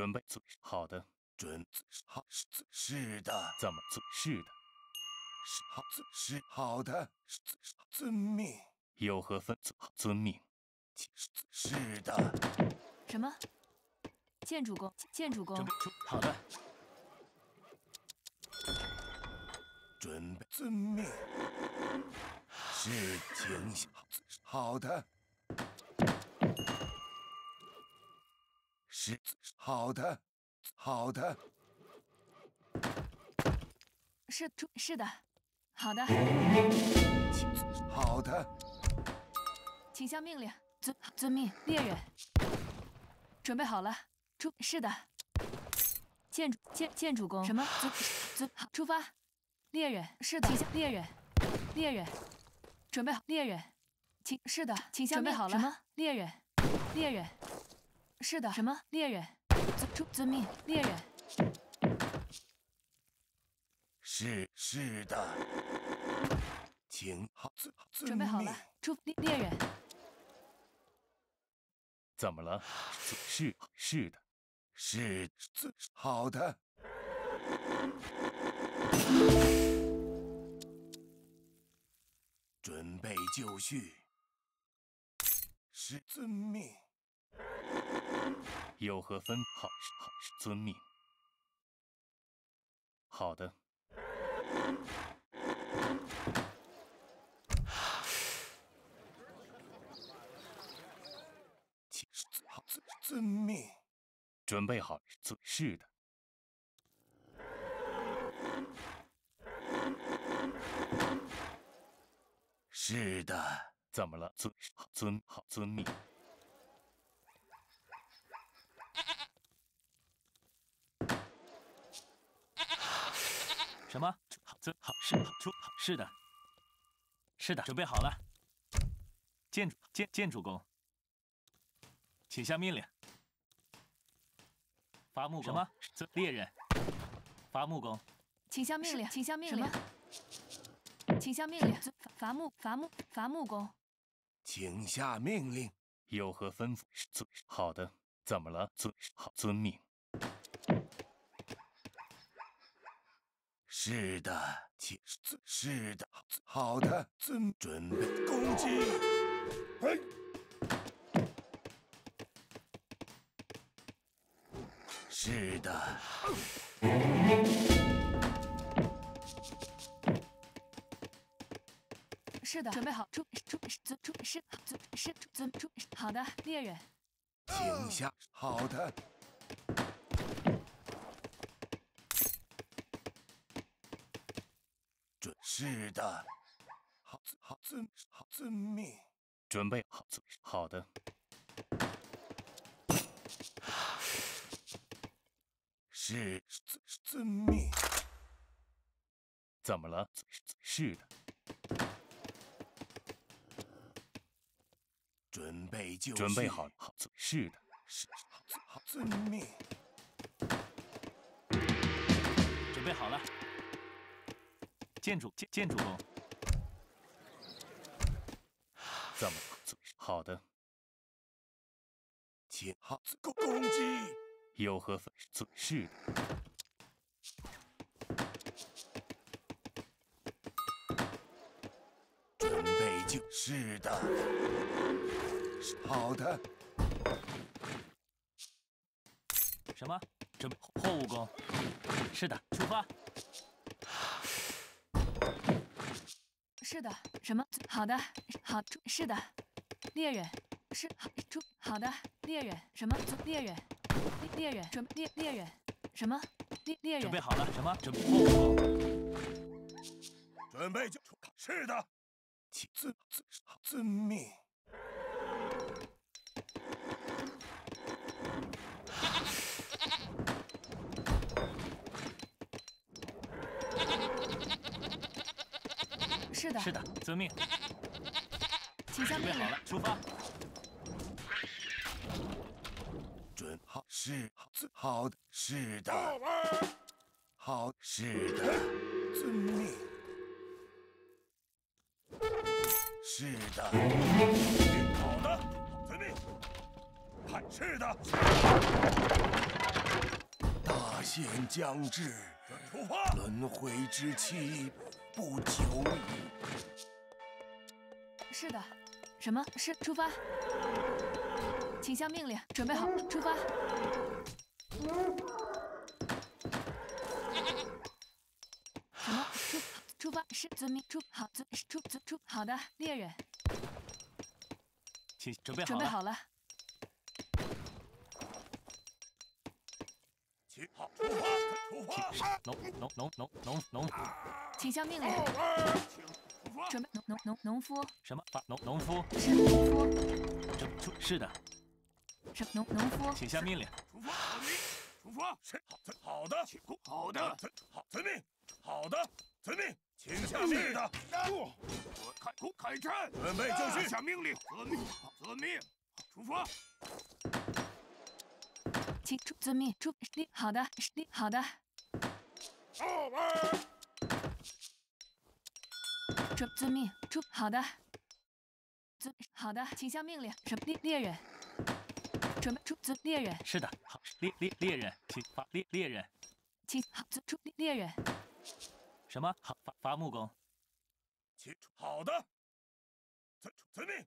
准备做好的，准好是是的，怎么做是的？是好是是好的，是遵命。有何分？遵命。是的。什么？建主公，建主公。准备出好的。准备遵命。是，请好的。是好的，好的。是主是的，好的。好的。请下命令，遵遵命。猎人，准备好了。出是的。建主建建主公。什么？遵遵好，出发。猎人，是的。请下猎人，猎人，准备好。猎人，请是的，请下准备好了。什么？猎人，猎人。是的，什么猎人？遵遵命，猎人。是是的，请好准备好了，出猎猎人。怎么了？是是的，是最好的。准备就绪，是遵命。有何分？好，好，遵命。好的。好，遵命。准备好，遵是的。是的。怎么了？遵遵好，遵命。什么？好，遵好是好出好是的，是的，准备好了。建筑建建筑工，请下命令。伐木工。什么？猎人。伐木工。请下命令，请下命令。请下命令。伐木伐木伐木工。请下命令。有何吩咐？遵好的。怎么了？遵好遵命。是的，请是的，好的，准准备攻击。是的，是的，准备好，出出准出是准是准出好的，猎人，请下，好的。是的，好，好遵好遵命。准备好，好的。是遵遵命。怎么了？是的。准备就准备好，好是的。是好好遵命。准备好了。建筑建建筑工，怎么？好的，请好攻攻击。有何分？是的。准备就是的。好的。什么？准备货物工。是的，出发。是的，什么？好的，好，是的，猎人，是好，出好的猎人，什么？猎人，猎人，准备猎猎人，什么？猎猎人，准备好了，什么？准备，准备就出，是的，请遵遵遵命。是的，是的，遵命。准备好了，出发。准好是好好的，是的，好是的，遵命。是的，好的，遵命。看，是的。大限将至，出发。轮回之期不久矣。是的。什么？是出发？请下命令。准备好，出发。什么？出出发？是遵命。出好，遵出出出好的，猎人。请准备好。准备好了。请好，出发，出发。农农农农农。请下命令。准备农农农农夫。什么？农农夫。是农夫。这出是的。是农农夫。请下命令。出发，出发。是好，好的，请好的，好，遵命。好的，遵命。请下命令。开开战，准备就绪。下命令。遵命，遵命。出发。请出遵命。出令。好的，令好的。准遵命。出好的。遵好的，请下命令。什么猎猎人？准备出遵猎人。是的，好猎猎猎人，请发猎猎人。请好遵出猎人。什么？好伐伐木工。请好的。遵遵命。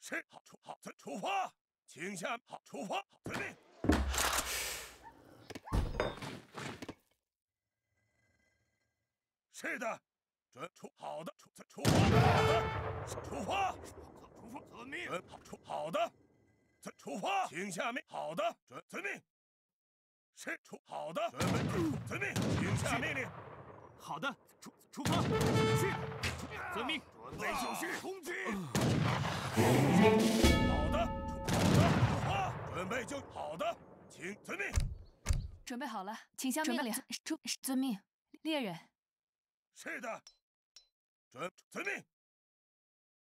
是好出好遵出发，请下好出发遵命。是的，准出好的出出发好的出发出发遵命好出好的遵出发请下命好的准遵命是出好的准备遵命请下命令好的出出发是遵命准备就绪攻击好的出好的出发准备就好的请遵命准备好了请下命令出遵命猎人。是的，准遵命，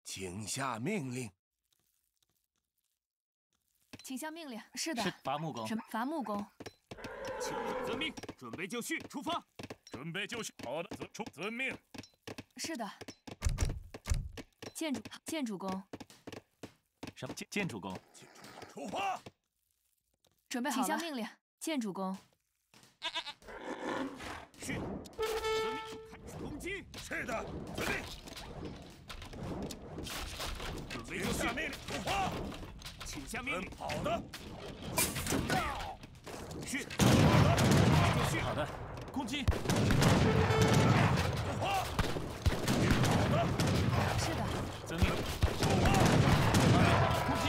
请下命令。请下命令。是的。是伐木工。什么？伐木工。请遵命，准备就绪，出发。准备就绪。好的，遵出遵命。是的。建筑建筑工。什么建建筑工？出发。准备好了。请下命令，建筑工。是的，遵命。请下命。令，出发。请下命令。好的。去。好的。攻击。出发。好的。是的。遵命。出发。攻击。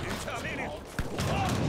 请下命令，出发。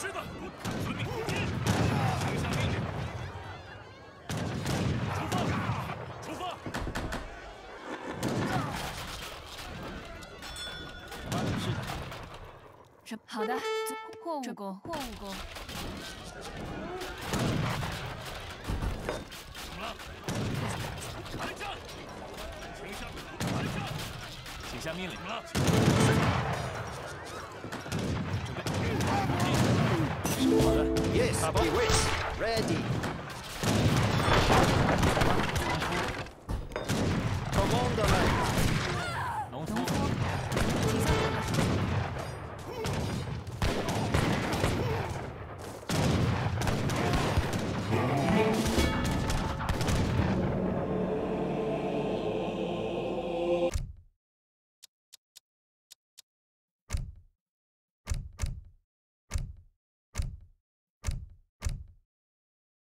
是的，遵命。请下命令。出发！出发！是的。什好的，货物工，货物工。怎么了？开战！请下，开战！请下命令。了？Yes, he waits. Ready.